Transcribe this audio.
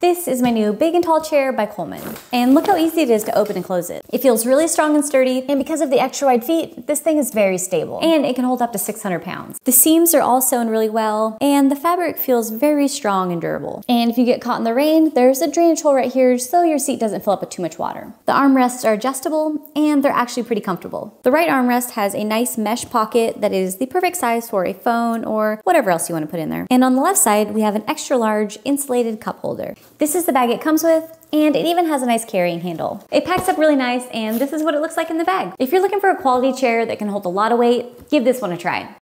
This is my new Big and Tall chair by Coleman. And look how easy it is to open and close it. It feels really strong and sturdy, and because of the extra wide feet, this thing is very stable. And it can hold up to 600 pounds. The seams are all sewn really well, and the fabric feels very strong and durable. And if you get caught in the rain, there's a drainage hole right here so your seat doesn't fill up with too much water. The armrests are adjustable, and they're actually pretty comfortable. The right armrest has a nice mesh pocket that is the perfect size for a phone or whatever else you want to put in there. And on the left side, we have an extra large insulated cup holder. This is the bag it comes with, and it even has a nice carrying handle. It packs up really nice, and this is what it looks like in the bag. If you're looking for a quality chair that can hold a lot of weight, give this one a try.